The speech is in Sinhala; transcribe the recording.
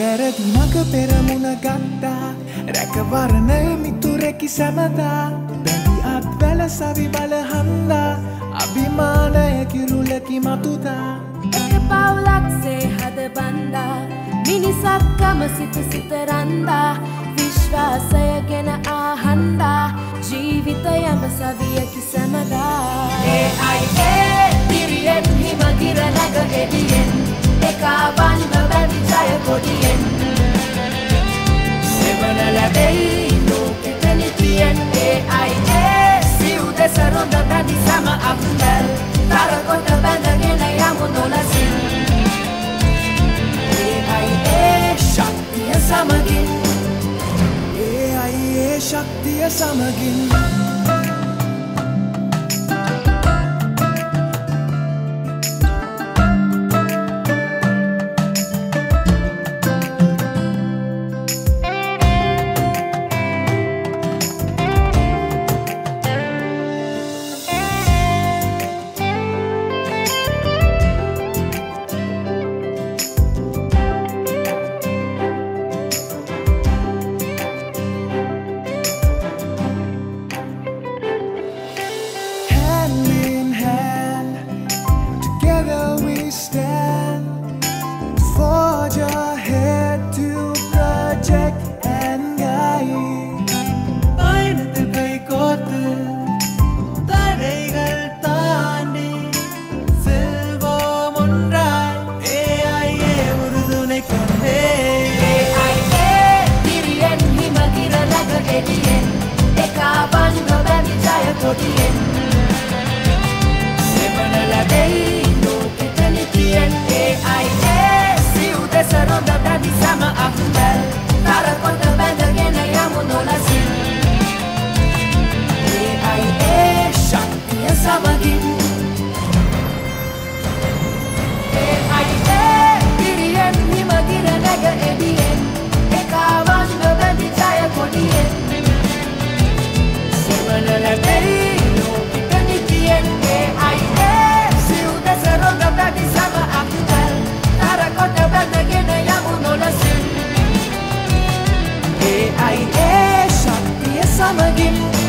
නිවැරදි මඟ පෙරමුණ ගත්තා. රැකවරණය මිතුරෙකි සැමදා. බැඳි අත් වැල සවි බල හන්දා. අභිමානය කිරුලකි මතුදා. එක පවුලක්සේ හද බන්දා මිනිසක්කම සිත සිතරන්දා විශ්වාසය ගෙන ආහන්දා. ජීවිතයම සවියකි සැමදා. ඒ අයිඒ දිරියෙන් හිමගිර නැග එඩියෙන් එකාබන්න බැඳි ජය කොඩියෙන් සෙවන ලැබෙයි ලෝකෙට නිතියෙන් ඒ අයිඒ සිව් දෙසරොඳ බැඳි සැම අක්දැල් තරකොට බැඳගෙන යමු නොලසින් ඒ අයිඒ ශක්තිය සමගින් ඒ අයි ඒ ශක්තිය සමගින් ජය කොඩියෙන් සෙවන ලැබෙයි ලෝකෙට නිතියෙන් ඒ අයිඒ සිව් දෙසරොඳ බැඳි සැම අක්දැල් තරකොට බැඳගෙන යමු නොලසින් ඒ අයිඒ ශක්තිය සමගින් නොලසින් ඒ